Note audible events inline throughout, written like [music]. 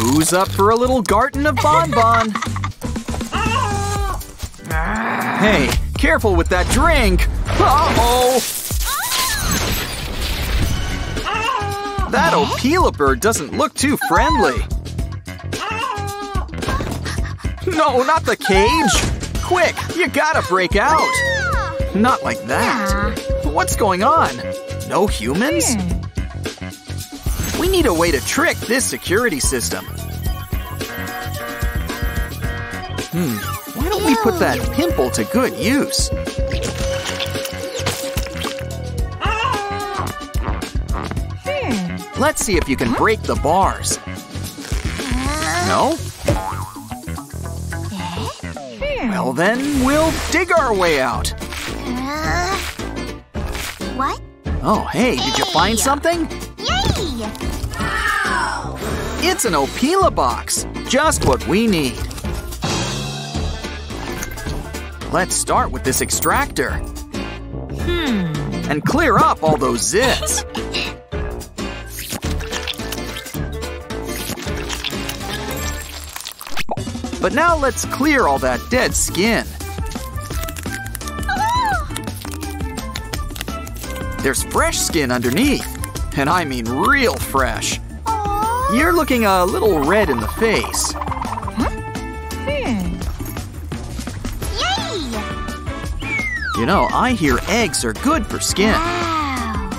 Who's up for a little garden of BanBan? Hey, careful with that drink! Uh-oh! That Opila bird doesn't look too friendly. No, not the cage! Quick, you gotta break out! Not like that. What's going on? No humans? Hmm. We need a way to trick this security system. Hmm, why don't we put that pimple to good use? Let's see if you can break the bars. No? Well then, we'll dig our way out. Uh, what? Oh, hey, did you find something? Yay! It's an Opila box. Just what we need. Let's start with this extractor. Hmm. And clear up all those zits. But now let's clear all that dead skin. There's fresh skin underneath. And I mean real fresh. You're looking a little red in the face. Yay! You know, I hear eggs are good for skin, Wow.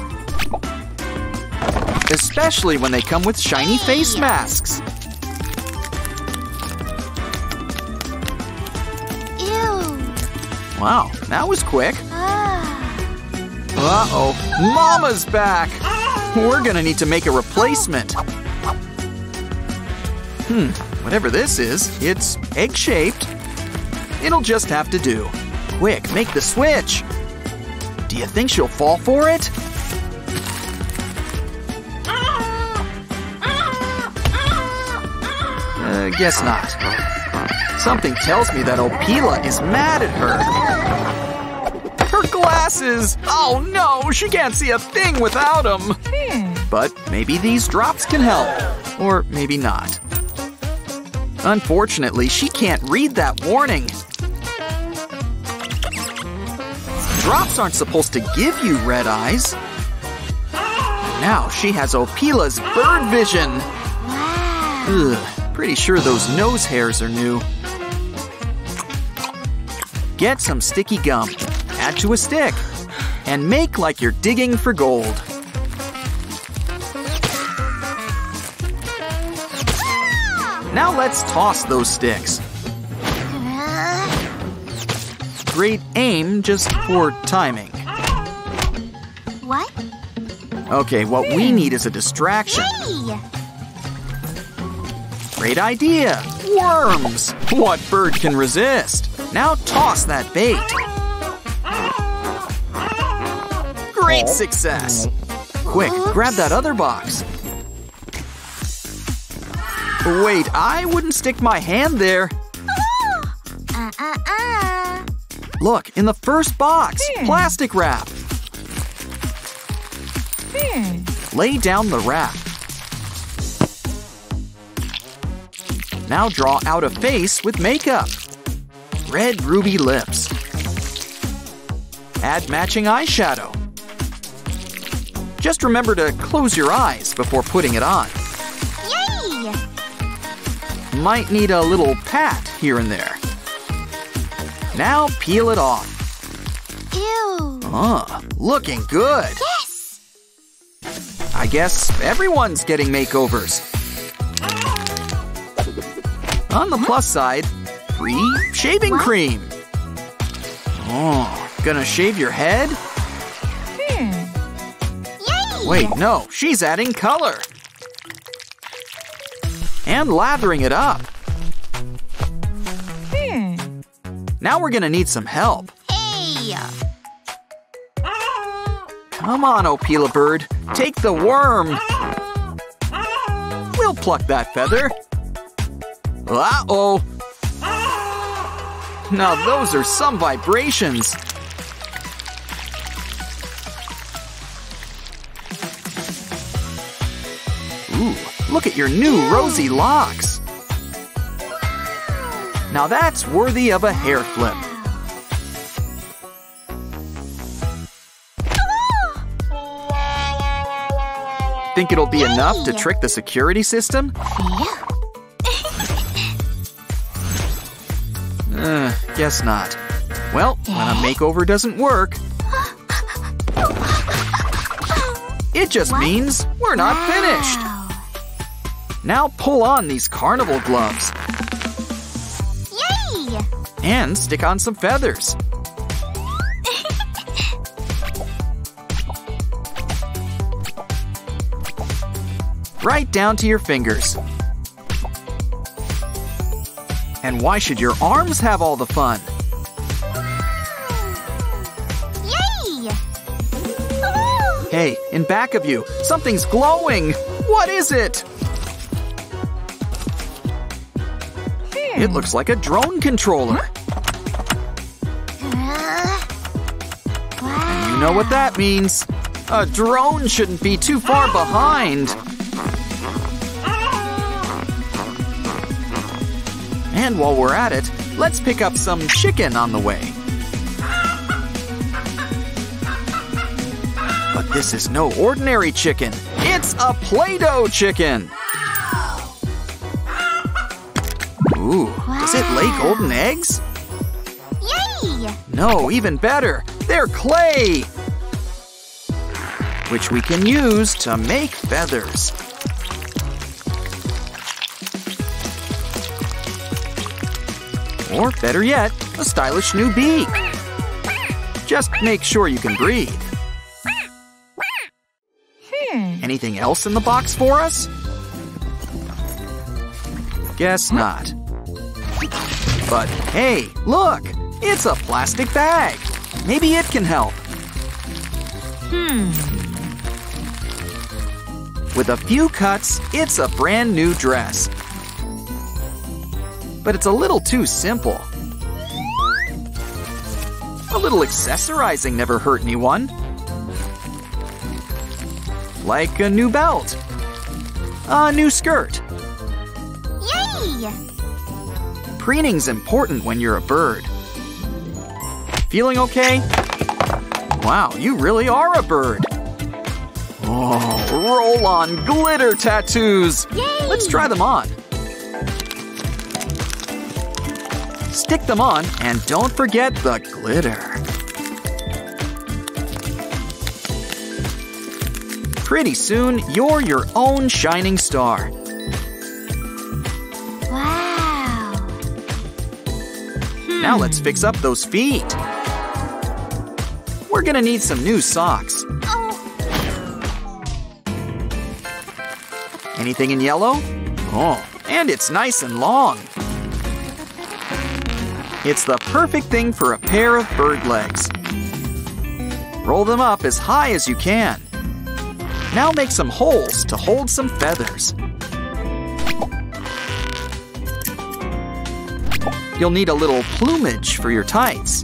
especially when they come with shiny face masks. Ew. Wow, that was quick. Ah. Uh-oh, Mama's back! We're gonna need to make a replacement. Hmm, whatever this is, it's egg-shaped. It'll just have to do. Quick, make the switch! Do you think she'll fall for it? Uh, guess not. Something tells me that Opila is mad at her. Her glasses! Oh no, she can't see a thing without them! But maybe these drops can help. Or maybe not. Unfortunately, she can't read that warning. Drops aren't supposed to give you red eyes. Now she has Opila's bird vision. Ugh, pretty sure those nose hairs are new. Get some sticky gum, add to a stick, and make like you're digging for gold. Now let's toss those sticks. Great aim, just poor timing. what? Okay, what we hmm. need is a distraction. Great idea! Worms! What bird can resist? Now toss that bait. Great success! Quick, grab that other box. Wait, I wouldn't stick my hand there. [gasps] Uh, uh, uh. Look, in the first box, plastic wrap. Lay down the wrap. Now draw out a face with makeup. Red ruby lips. Add matching eyeshadow. Just remember to close your eyes before putting it on. Might need a little pat here and there. Now peel it off. Ew. Ah, looking good. Yes! I guess everyone's getting makeovers. On the plus side, free shaving What? cream. Oh, gonna shave your head? Yay! Wait, no, she's adding color. And lathering it up. Hmm. Now we're gonna need some help. Hey! Come on, Opila bird, take the worm. We'll pluck that feather. Uh-oh. Now those are some vibrations. Look at your new rosy locks. Now that's worthy of a hair flip. Think it'll be enough to trick the security system? Uh, guess not. Well, when a makeover doesn't work, it just means we're not finished. Now pull on these carnival gloves Yay! and stick on some feathers. [laughs] Right down to your fingers. And why should your arms have all the fun? Yay! Hey, in back of you, something's glowing. What is it? It looks like a drone controller. Wow. You know what that means. A drone shouldn't be too far behind. And while we're at it, let's pick up some chicken on the way. But this is no ordinary chicken. It's a Play-Doh chicken. Ooh, does it lay golden eggs? Yay! No, even better. They're clay. Which we can use to make feathers. Or better yet, a stylish new beak. Just make sure you can breathe. Hmm. Anything else in the box for us? Guess not. But hey, look! It's a plastic bag. Maybe it can help. Hmm. With a few cuts, it's a brand new dress. But it's a little too simple. A little accessorizing never hurt anyone. Like a new belt, a new skirt. Preening's important when you're a bird. Feeling okay? Wow, you really are a bird. Oh, roll on glitter tattoos. Yay! Let's try them on. Stick them on and don't forget the glitter. Pretty soon, you're your own shining star. Now let's fix up those feet. We're gonna need some new socks. Anything in yellow? Oh, and it's nice and long. It's the perfect thing for a pair of bird legs. Roll them up as high as you can. Now make some holes to hold some feathers. You'll need a little plumage for your tights.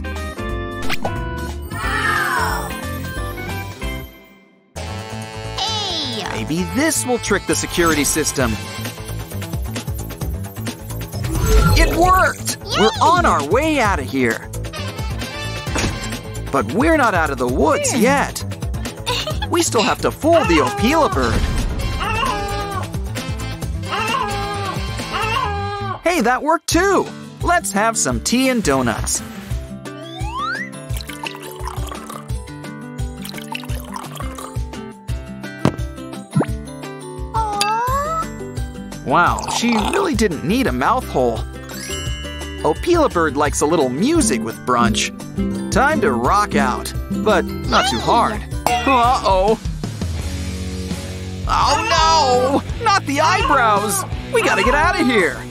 hey! Maybe this will trick the security system. It worked! We're on our way out of here. But we're not out of the woods yet. We still have to fool the Opila bird. Hey, that worked too! Let's have some tea and donuts. Wow, she really didn't need a mouth hole. Opila Bird likes a little music with brunch. Time to rock out, but not too hard. Uh-oh. Oh no! Not the eyebrows! We gotta get out of here!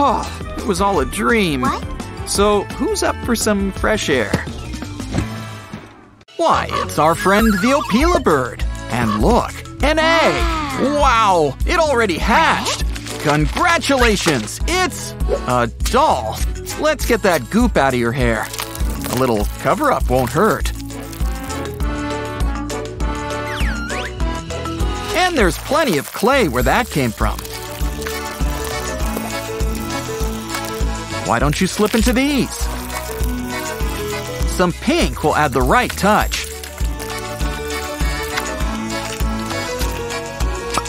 Oh, it was all a dream. What? So, who's up for some fresh air? Why, it's our friend the Opila bird. And look, an egg! Wow, it already hatched! Congratulations! It's a doll. Let's get that goop out of your hair. A little cover up won't hurt. And there's plenty of clay where that came from. Why don't you slip into these? Some pink will add the right touch.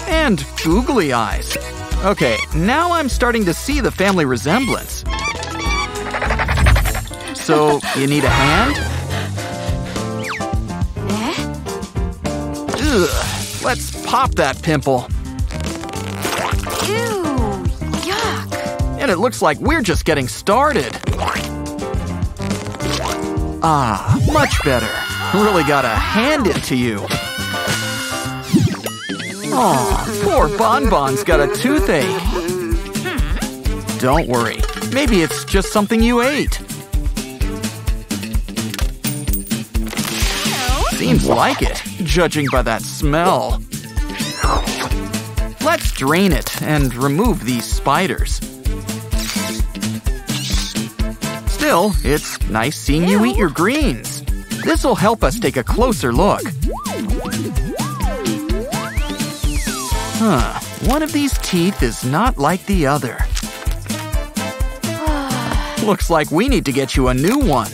And googly eyes. Okay, now I'm starting to see the family resemblance. So, you need a hand? Eh? Ugh, let's pop that pimple. And it looks like we're just getting started. Ah, much better. Really gotta hand it to you. Aw, poor Banban's got a toothache. Don't worry. Maybe it's just something you ate. Seems like it, judging by that smell. Let's drain it and remove these spiders. Still, it's nice seeing you eat your greens. This'll help us take a closer look. Huh, one of these teeth is not like the other. [sighs] Looks like we need to get you a new one.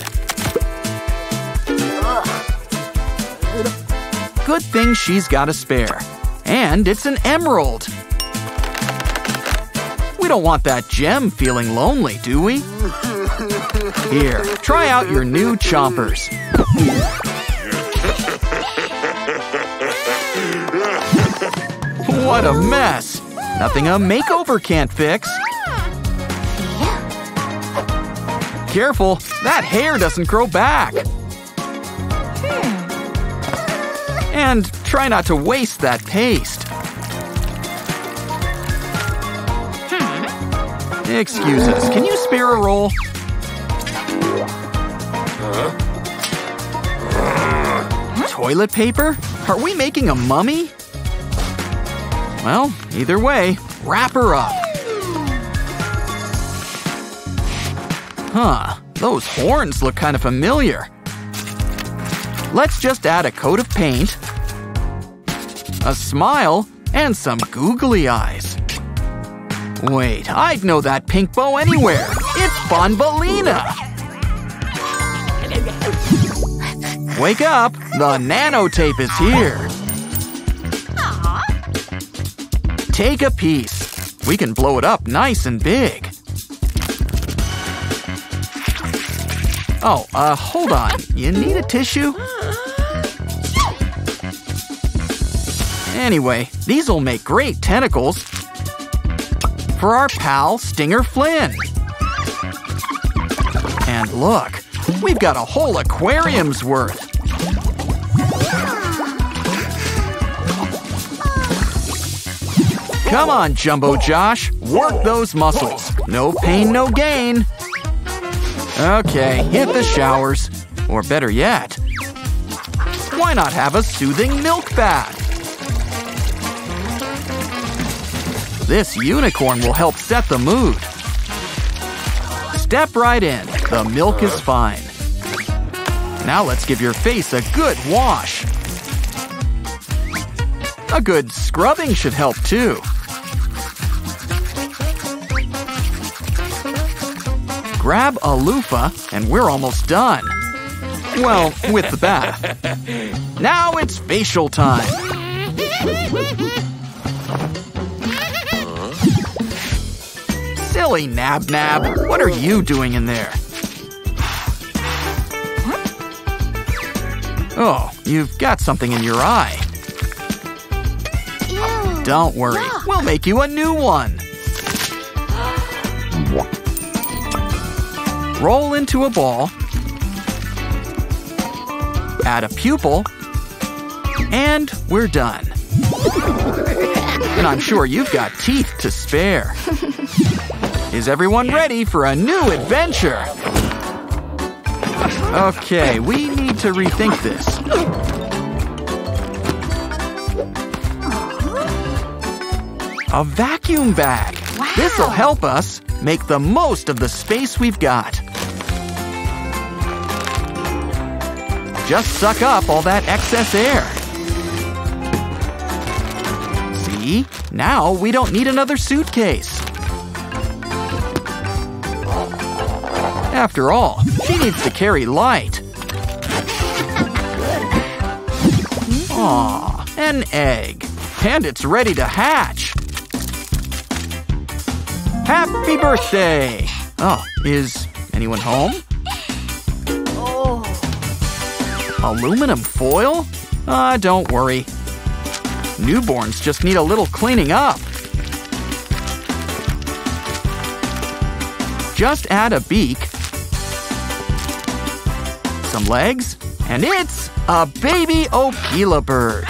Good thing she's got a spare. And it's an emerald. We don't want that gem feeling lonely, do we? Here, try out your new chompers. What a mess! Nothing a makeover can't fix. Careful, that hair doesn't grow back. And try not to waste that paste. Excuse us, can you spare a roll? Toilet paper? Are we making a mummy? Well, either way, wrap her up. Huh, those horns look kind of familiar. Let's just add a coat of paint, a smile, and some googly eyes. Wait, I'd know that pink bow anywhere. It's Banbaleena! Wake up! The nanotape is here! Take a piece. We can blow it up nice and big. Oh, uh, hold on. You need a tissue? Anyway, these'll make great tentacles for our pal Stinger Flynn. And look, we've got a whole aquarium's worth. Come on, Jumbo Josh. Work those muscles. No pain, no gain. Okay, hit the showers. Or better yet, why not have a soothing milk bath? This unicorn will help set the mood. Step right in. The milk is fine. Now let's give your face a good wash. A good scrubbing should help too. Grab a loofah and we're almost done. Well, with the bath. Now it's facial time. Silly Nab Nab, what are you doing in there? Oh, you've got something in your eye. Ew. Don't worry, we'll make you a new one. Roll into a ball. Add a pupil. And we're done. And I'm sure you've got teeth to spare. Is everyone ready for a new adventure? Okay, we need to rethink this. A vacuum bag. Wow. This'll help us make the most of the space we've got. Just suck up all that excess air. See? Now we don't need another suitcase. After all, she needs to carry light. Aw, an egg. And it's ready to hatch. Happy birthday! Oh, is anyone home? Aluminum foil? Ah, don't worry. Newborns just need a little cleaning up. Just add a beak, some legs, and it's a baby Opila bird.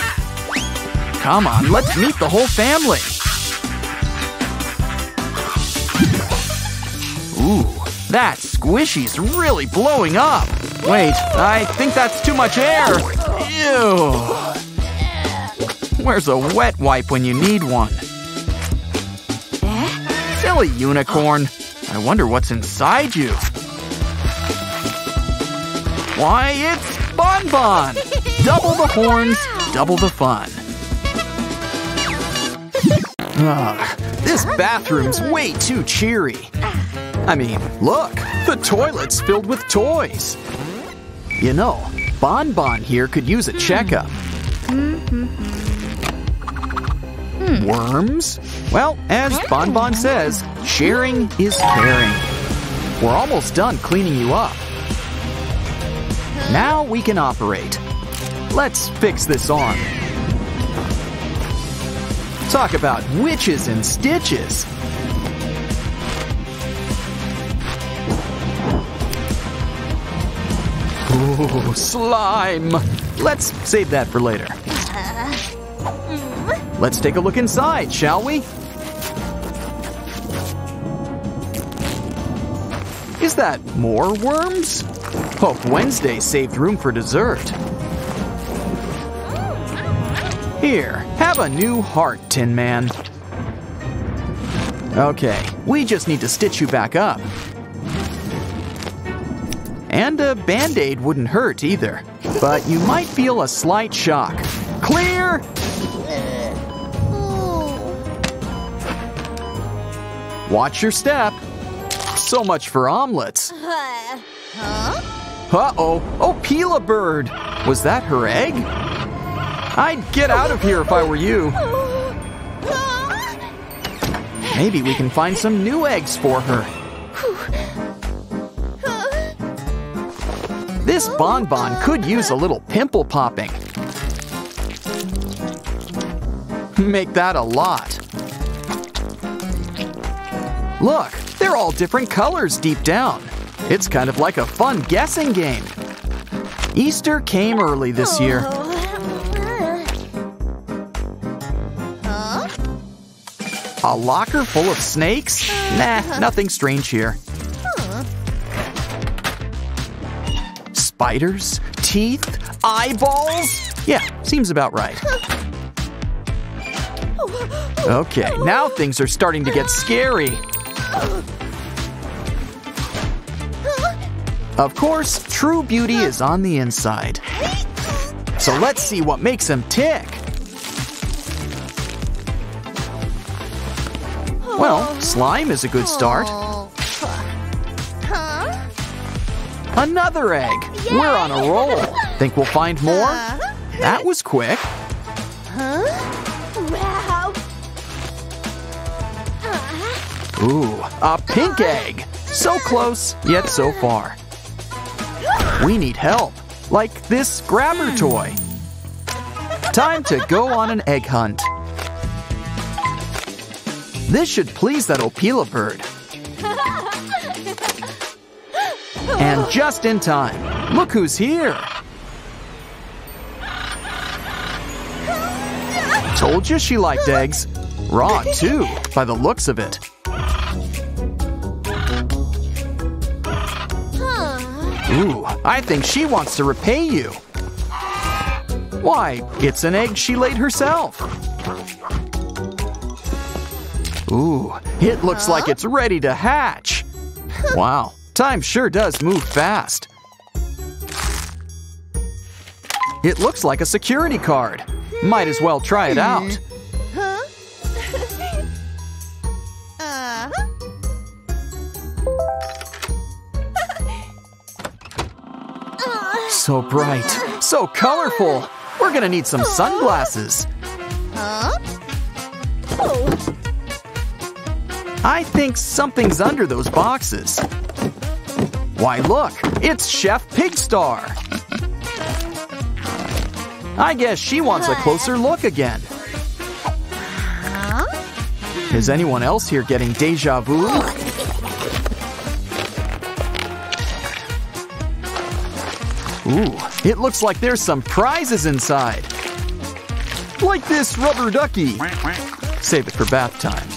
Come on, let's meet the whole family. Ooh, that squishy's really blowing up. Wait, I think that's too much air. Ew. Where's a wet wipe when you need one? Silly unicorn. I wonder what's inside you. Why, it's Banban! Double the horns, double the fun. Ugh, this bathroom's way too cheery. I mean, look, the toilet's filled with toys. You know, Banban here could use a checkup. Worms? Well, as Banban says, sharing is caring. We're almost done cleaning you up. Now we can operate. Let's fix this arm. Talk about witches and stitches. Slime. Let's save that for later. Let's take a look inside, shall we? Is that more worms? Hope Wednesday saved room for dessert. Here, have a new heart, Tin Man. Okay, we just need to stitch you back up. And a band aid wouldn't hurt either. But you might feel a slight shock. Clear! Watch your step. So much for omelets. Huh? Uh oh, Opila bird! Was that her egg? I'd get out of here if I were you. Maybe we can find some new eggs for her. This Banban could use a little pimple popping. Make that a lot. Look, they're all different colors deep down. It's kind of like a fun guessing game. Easter came early this year. A locker full of snakes? Nah, nothing strange here. Spiders? Teeth? Eyeballs? Yeah, seems about right. Okay, now things are starting to get scary. Of course, true beauty is on the inside. So let's see what makes him tick. Well, slime is a good start. Another egg. We're on a roll. Think we'll find more? Uh-huh. That was quick. Huh? Wow. Uh-huh. Ooh, a pink uh-huh. egg. So close, yet so far. We need help, like this grabber hmm. toy. Time to go on an egg hunt. This should please that Opila bird. [laughs] And just in time. Look who's here. Told you she liked eggs. Raw, too, by the looks of it. Ooh, I think she wants to repay you. Why, it's an egg she laid herself. Ooh, it looks like it's ready to hatch. Wow, time sure does move fast. It looks like a security card. Might as well try it out. So bright, so colorful. We're gonna need some sunglasses. I think something's under those boxes. Why, look, it's Chef Pigster. I guess she wants a closer look again. Is anyone else here getting deja vu? Ooh, it looks like there's some prizes inside. Like this rubber ducky. Save it for bath time.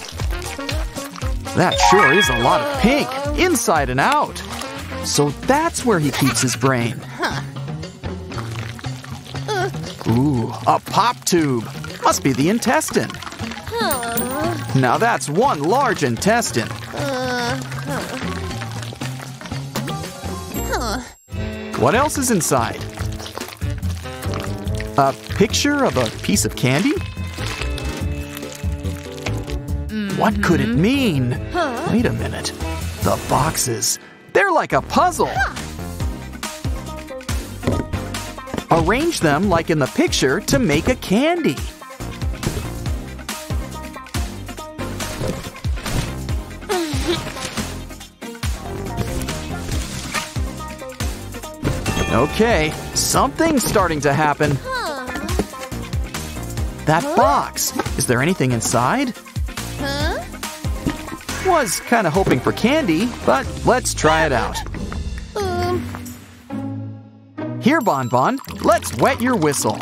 That sure is a lot of pink, inside and out. So that's where he keeps his brain. Ooh, a pop tube. Must be the intestine. Huh. Now that's one large intestine. Uh, huh. What else is inside? A picture of a piece of candy? What could it mean? Huh? Wait a minute. The boxes. They're like a puzzle. Arrange them like in the picture to make a candy. Okay, something's starting to happen. Huh? That box. Is there anything inside? Huh? Was kind of hoping for candy, but let's try it out. Here, Banban, let's wet your whistle.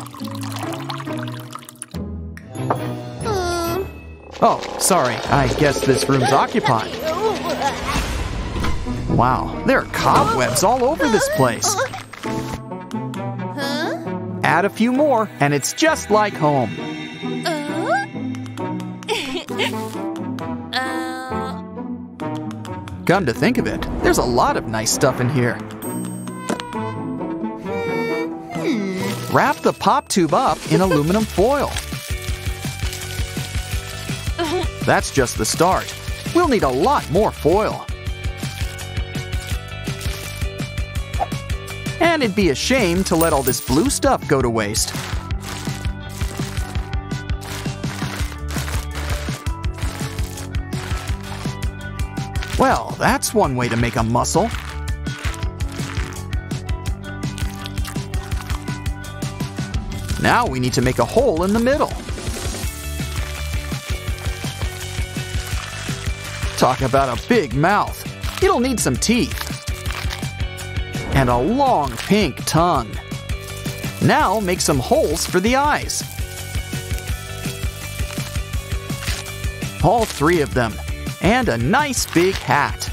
um. Oh, sorry, I guess this room's occupied. Wow, there are cobwebs all over this place. Huh? Add a few more, and it's just like home. Uh? [laughs] uh, Come to think of it, there's a lot of nice stuff in here. Wrap the pop tube up in aluminum foil. That's just the start. We'll need a lot more foil. And it'd be a shame to let all this blue stuff go to waste. Well, that's one way to make a muscle. Now we need to make a hole in the middle. Talk about a big mouth. It'll need some teeth. And a long pink tongue. Now make some holes for the eyes. All three of them. And a nice big hat.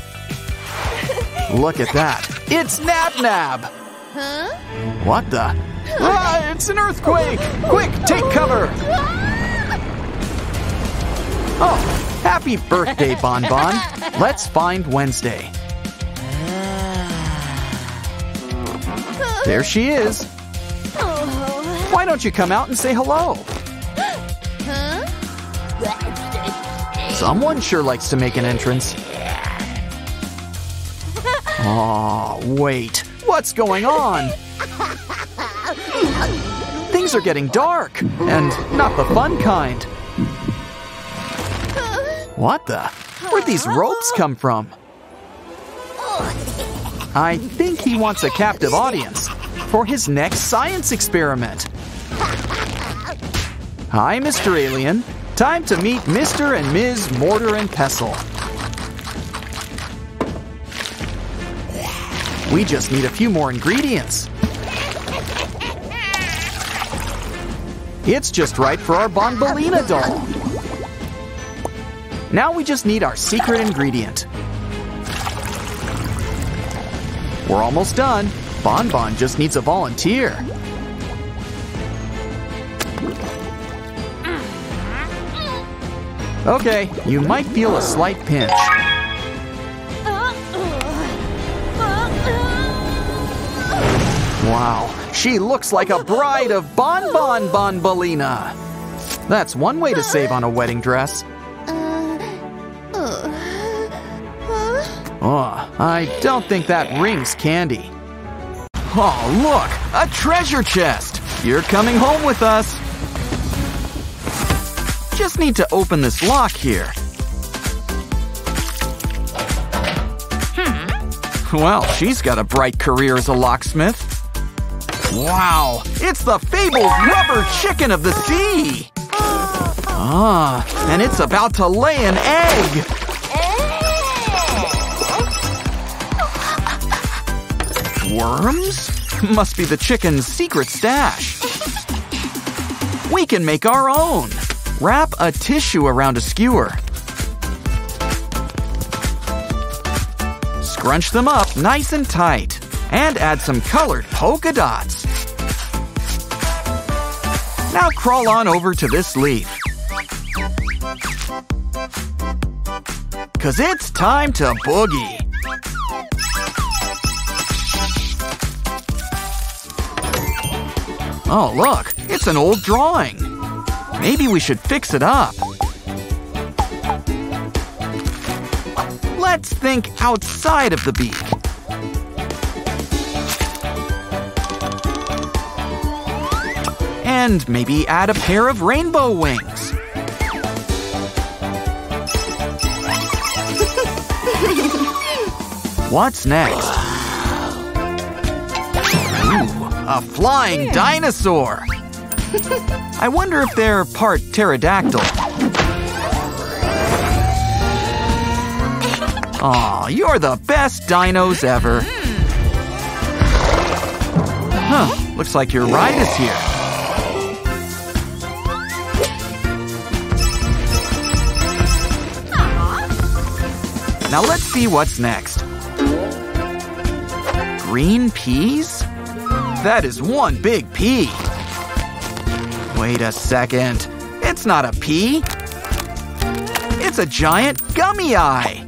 Look at that. It's Nab Nab. huh? What the? Ah, it's an earthquake! Quick, take cover! Oh, happy birthday, Banban. Let's find Wednesday. There she is. Oh. Why don't you come out and say hello? Someone sure likes to make an entrance. Aw, wait. What's going on? Are getting dark, and not the fun kind. What the? Where'd these ropes come from? I think he wants a captive audience for his next science experiment. Hi, Mr. Alien. Time to meet Mr. and Ms. Mortar and Pestle. We just need a few more ingredients. It's just right for our Banbaleena doll. Now we just need our secret ingredient. We're almost done. Banban just needs a volunteer. Okay, you might feel a slight pinch. Wow, she looks like a bride of Bon Bon Banbaleena. That's one way to save on a wedding dress. Oh, I don't think that rings candy. Oh, look, a treasure chest. You're coming home with us. Just need to open this lock here. Hmm. Well, she's got a bright career as a locksmith. Wow, it's the fabled rubber chicken of the sea! Ah, and it's about to lay an egg! Worms? Must be the chicken's secret stash. We can make our own. Wrap a tissue around a skewer. Scrunch them up nice and tight. And add some colored polka dots. Now crawl on over to this leaf. Cause it's time to boogie. Oh, look, it's an old drawing. Maybe we should fix it up. Let's think outside of the beak. And maybe add a pair of rainbow wings. What's next? Ooh, a flying dinosaur! I wonder if they're part pterodactyl. Aw, you're the best dinos ever. Hmm. Huh, looks like your ride is here. Now let's see what's next. Green peas? That is one big pea. Wait a second. It's not a pea. It's a giant gummy eye.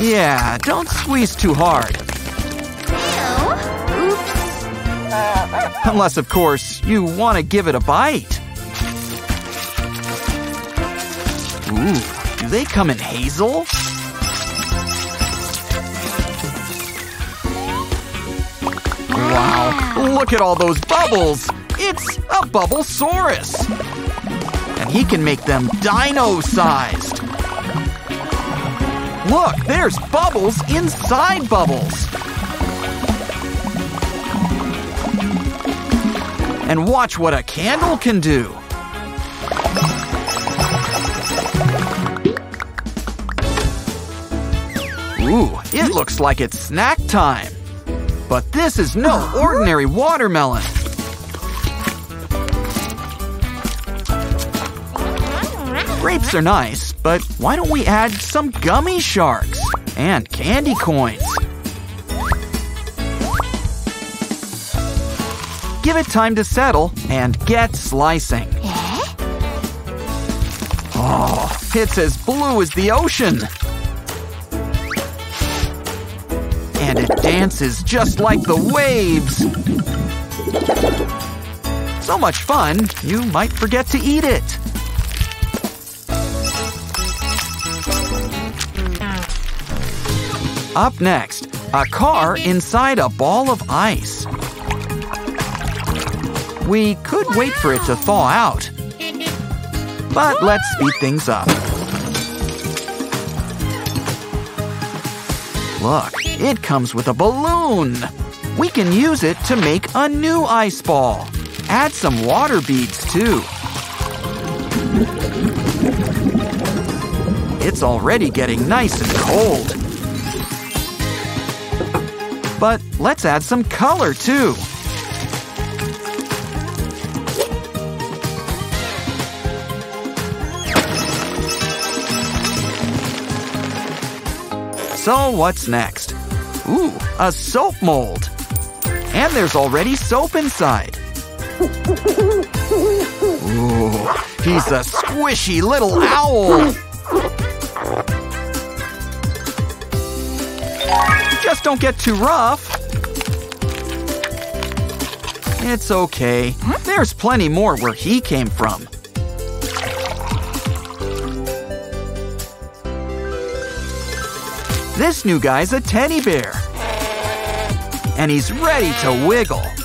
Yeah, don't squeeze too hard. Ew. Oops. Unless, of course, you want to give it a bite. Ooh, do they come in hazel? Look at all those bubbles! It's a Bubblesaurus! And he can make them dino-sized! Look, there's bubbles inside bubbles! And watch what a candle can do! Ooh, it looks like it's snack time! But this is no ordinary watermelon! Grapes are nice, but why don't we add some gummy sharks and candy coins? Give it time to settle and get slicing. Eh? Oh, it's as blue as the ocean. Dances just like the waves. So much fun, you might forget to eat it. Up next, a car inside a ball of ice. We could wait for it to thaw out. But let's speed things up. Look, it comes with a balloon. We can use it to make a new ice ball. Add some water beads too. It's already getting nice and cold. But let's add some color too. So what's next? Ooh, a soap mold. And there's already soap inside. Ooh, he's a squishy little owl. Just don't get too rough. It's okay. There's plenty more where he came from. This new guy's a teddy bear. and he's ready to wiggle.